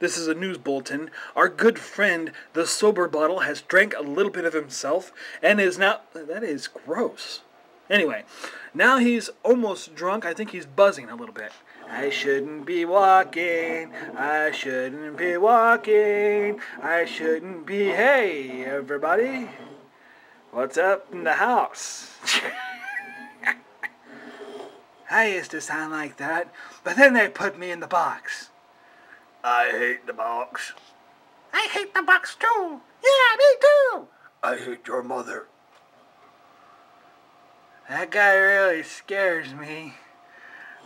This is a news bulletin. Our good friend, the sober bottle, has drank a little bit of himself and is now. That is gross. Anyway, now he's almost drunk. I think he's buzzing a little bit. I shouldn't be walking. I shouldn't be walking. I shouldn't be. Hey, everybody. What's up in the house? I used to sound like that, but then they put me in the box. I hate the box. I hate the box too. Yeah, me too. I hate your mother. That guy really scares me.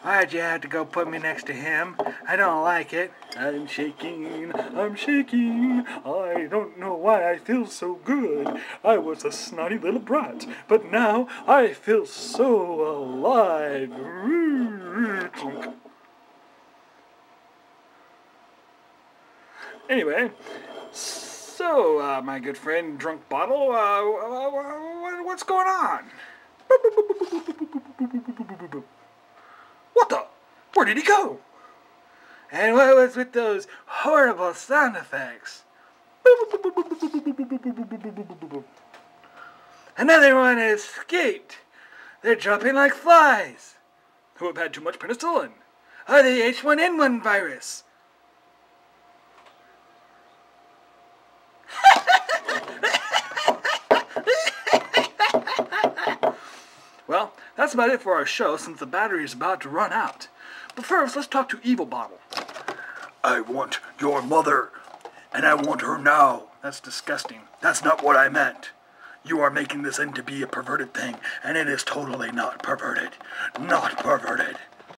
Why'd you have to go put me next to him? I don't like it. I'm shaking, I'm shaking. I don't know why I feel so good. I was a snotty little brat, but now I feel so alive. Anyway, so, uh, my good friend, Drunk Bottle, uh, what's going on? What the? Where did he go? And what was with those horrible sound effects? Another one escaped. They're dropping like flies. Who have had too much penicillin? Or the H1N1 virus? Well, that's about it for our show since the battery is about to run out. But first, let's talk to Evil Bottle. I want your mother, and I want her now. That's disgusting. That's not what I meant. You are making this into be a perverted thing, and it is totally not perverted. Not perverted.